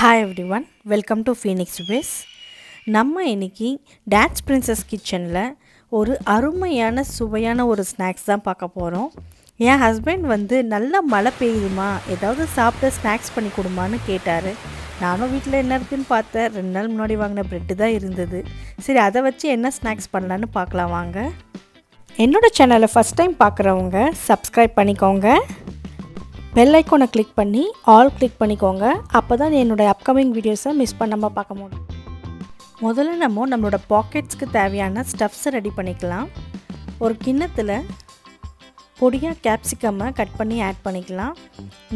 Hi everyone welcome to Phoenix Base நம்ம இன்னைக்கு dance princess கிச்சனில் ஒரு அருமையான சுவையான ஒரு ஸ்நாக்ஸ் தான் பார்க்க போகிறோம் என் ஹஸ்பண்ட் வந்து நல்லா மழை பெய்யுதுமா? ஏதாவது சாப்பிட்டு ஸ்நாக்ஸ் பண்ணி கொடுமான்னு கேட்டார். நானும் வீட்டில் என்ன இருக்குன்னு பார்த்தேன். ரெண்டு நாள் முன்னாடி வாங்கின ப்ரெட்டு தான் இருந்தது. சரி அதை வச்சு என்ன ஸ்நாக்ஸ் பண்ணலான்னு பார்க்கலாம் வாங்க. என்னோடய சேனலை ஃபஸ்ட் டைம் பார்க்குறவங்க சப்ஸ்கிரைப் பண்ணிக்கோங்க. பெல் ஐக்கோனை கிளிக் பண்ணி ஆல் கிளிக் பண்ணிக்கோங்க. அப்போ தான் என்னோடய அப்கமிங் வீடியோஸை மிஸ் பண்ணாமல் பார்க்க முடியும். முதல்ல நம்ம நம்மளோட பாக்கெட்ஸ்க்கு தேவையான ஸ்டஃப்ஸை ரெடி பண்ணிக்கலாம். ஒரு கிண்ணத்தில் பொடியாக கேப்சிகம்மை கட் பண்ணி ஆட் பண்ணிக்கலாம்.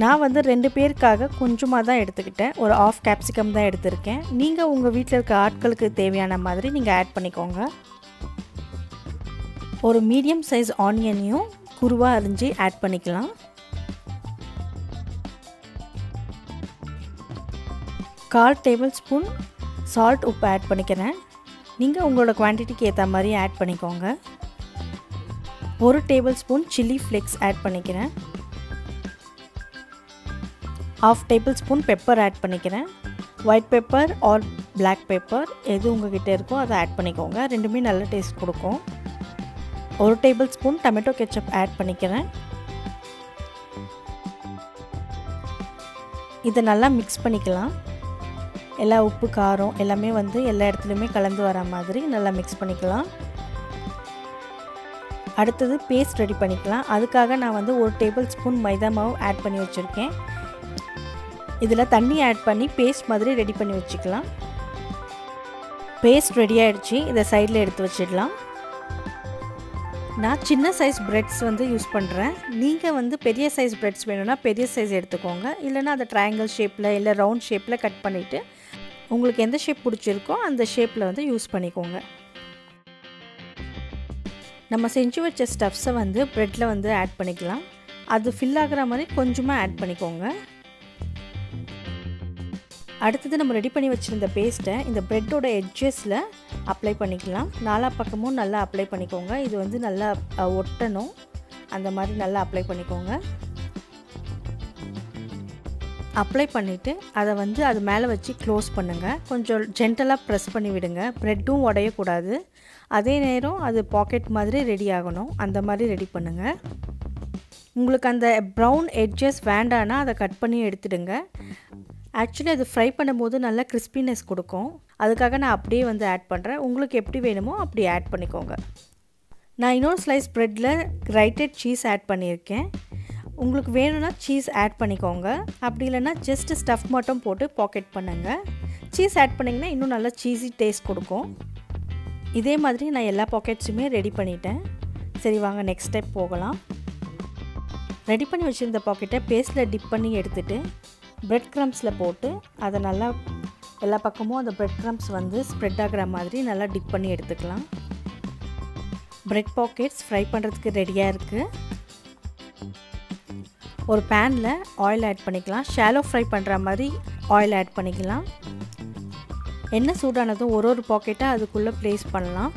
நான் வந்து ரெண்டு பேருக்காக கொஞ்சமாக தான் எடுத்துக்கிட்டேன். ஒரு ஆஃப் கேப்சிகம் தான் எடுத்திருக்கேன். நீங்கள் உங்கள் வீட்டில் இருக்க ஆட்களுக்கு தேவையான மாதிரி நீங்கள் ஆட் பண்ணிக்கோங்க. ஒரு மீடியம் சைஸ் ஆனியனையும் குருவாக அரிஞ்சு ஆட் பண்ணிக்கலாம். கால் டேபிள் ஸ்பூன் சால்ட் உப்பு ஆட் பண்ணிக்கிறேன். நீங்கள் உங்களோட குவான்டிட்டிக்கு ஏற்ற மாதிரி ஆட் பண்ணிக்கோங்க. ஒரு table spoon chilli flakes add பண்ணிக்கிறேன். Half tablespoon pepper add பண்ணிக்கிறேன். White pepper or black pepper எது உங்ககிட்ட இருக்கோ அதை ஆட் பண்ணிக்கோங்க. ரெண்டுமே நல்ல டேஸ்ட் கொடுக்கும். ஒரு table spoon tomato ketchup add பண்ணிக்கிறேன். இதை நல்லா மிக்ஸ் பண்ணிக்கலாம். எல்லா உப்பு காரம் எல்லாமே வந்து எல்லா இடத்துலையுமே கலந்து வர மாதிரி நல்லா மிக்ஸ் பண்ணிக்கலாம். அடுத்தது பேஸ்ட் ரெடி பண்ணிக்கலாம். அதுக்காக நான் வந்து ஒரு டேபிள் ஸ்பூன் மைதா மாவு ஆட் பண்ணி வச்சுருக்கேன். இதில் தண்ணி ஆட் பண்ணி பேஸ்ட் மாதிரி ரெடி பண்ணி வச்சுக்கலாம். பேஸ்ட் ரெடி ஆகிடுச்சு இதை சைடில் எடுத்து வச்சிடலாம். நான் சின்ன சைஸ் ப்ரெட்ஸ் வந்து யூஸ் பண்ணுறேன் நீங்கள் வந்து பெரிய சைஸ் ப்ரெட்ஸ் வேணும்னா பெரிய சைஸ் எடுத்துக்கோங்க. இல்லைனா அதை ட்ரையாங்கிள் ஷேப்பில் இல்லை ரவுண்ட் ஷேப்பில் கட் பண்ணிவிட்டு உங்களுக்கு எந்த ஷேப் பிடிச்சிருக்கோ அந்த ஷேப்பில் வந்து யூஸ் பண்ணிக்கோங்க. நம்ம செஞ்சு வச்ச ஸ்டஃப்ஸை வந்து ப்ரெட்டில் வந்து ஆட் பண்ணிக்கலாம். அது ஃபில் ஆகிற மாதிரி கொஞ்சமாக ஆட் பண்ணிக்கோங்க. அடுத்தது நம்ம ரெடி பண்ணி வச்சுருந்த பேஸ்ட்டை இந்த ப்ரெட்டோட எட்ஜஸில் அப்ளை பண்ணிக்கலாம். நாலா பக்கமும் நல்லா அப்ளை பண்ணிக்கோங்க. இது வந்து நல்லா ஒட்டணும். அந்த மாதிரி நல்லா அப்ளை பண்ணிக்கோங்க. அப்ளை பண்ணிவிட்டு அதை வந்து அது மேலே வச்சு க்ளோஸ் பண்ணுங்கள் கொஞ்சம் ஜென்டலாக ப்ரெஸ் பண்ணி விடுங்க. ப்ரெட்டும் உடையக்கூடாது. அதே நேரம் அது பாக்கெட் மாதிரி ரெடி ஆகணும். அந்த மாதிரி ரெடி பண்ணுங்கள் உங்களுக்கு அந்த ப்ரௌன் எட்ஜஸ் வேண்டானா அதை கட் பண்ணி எடுத்துடுங்க. ஆக்சுவலி அது ஃப்ரை பண்ணும்போது நல்லா கிறிஸ்பினஸ் கொடுக்கும். அதுக்காக நான் அப்படியே வந்து ஆட் பண்ணுறேன் உங்களுக்கு எப்படி வேணுமோ அப்படி ஆட் பண்ணிக்கோங்க. நான் இன்னொரு ஸ்லைஸ் ப்ரெட்டில் கிரைட்டட் சீஸ் ஆட் பண்ணியிருக்கேன். உங்களுக்கு வேணும்னா சீஸ் ஆட் பண்ணிக்கோங்க. அப்படி இல்லைன்னா ஜஸ்ட் ஸ்டஃப் மட்டும் போட்டு பாக்கெட் பண்ணுங்கள் சீஸ் ஆட் பண்ணிங்கன்னா இன்னும் நல்லா சீஸி டேஸ்ட் கொடுக்கும். இதே மாதிரி நான் எல்லா பாக்கெட்ஸுமே ரெடி பண்ணிட்டேன். சரி வாங்க நெக்ஸ்ட் ஸ்டெப் போகலாம். ரெடி பண்ணி வச்சுருந்த பாக்கெட்டை பேஸ்ட்டில் டிப் பண்ணி எடுத்துகிட்டு ப்ரெட் க்ரம்ஸில் போட்டு அதை நல்லா எல்லா பக்கமும் அந்த ப்ரெட் க்ரம்ஸ் வந்து ஸ்ப்ரெட் ஆகிற மாதிரி நல்லா டிப் பண்ணி எடுத்துக்கலாம். ப்ரெட் பாக்கெட்ஸ் ஃப்ரை பண்ணுறதுக்கு ரெடியாக இருக்குது ஒரு பேனில் ஆயில் ஆட் பண்ணிக்கலாம். ஷாலோ ஃப்ரை பண்ணுற மாதிரி ஆயில் ஆட் பண்ணிக்கலாம். எண்ணெய் சூடானதும் ஒரு ஒரு பாக்கெட்டாக அதுக்குள்ளே ப்ளேஸ் பண்ணலாம்.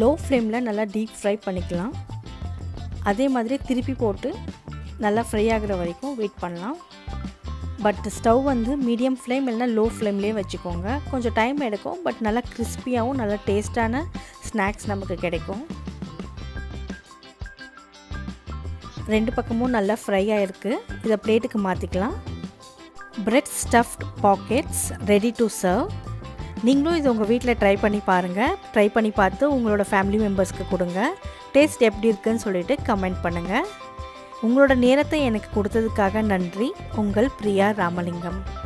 லோ ஃப்ளேமில் நல்லா டீப் ஃப்ரை பண்ணிக்கலாம். அதே மாதிரி திருப்பி போட்டு நல்லா ஃப்ரை ஆகிற வரைக்கும் வெயிட் பண்ணலாம். பட் ஸ்டவ் வந்து மீடியம் ஃப்ளேம் இல்லைனா லோ ஃப்ளேம்லேயே வச்சுக்கோங்க. கொஞ்சம் டைம் எடுக்கும் பட் நல்லா கிறிஸ்பியாகவும் நல்லா டேஸ்டான ஸ்நாக்ஸ் நமக்கு கிடைக்கும். ரெண்டு பக்கமும் நல்லா ஃப்ரை ஆகிருக்கு இதை பிளேட்டுக்கு மாற்றிக்கலாம் bread stuffed pockets ready to serve நீங்களும் இது உங்கள் வீட்டில் ட்ரை பண்ணி பாருங்கள் ட்ரை பண்ணி பார்த்து உங்களோட ஃபேமிலி மெம்பர்ஸ்க்கு கொடுங்க. டேஸ்ட் எப்படி இருக்குன்னு சொல்லிவிட்டு கமெண்ட் பண்ணுங்கள் உங்களோட நேரத்தை எனக்கு கொடுத்ததுக்காக நன்றி. உங்கள் பிரியா ராமலிங்கம்.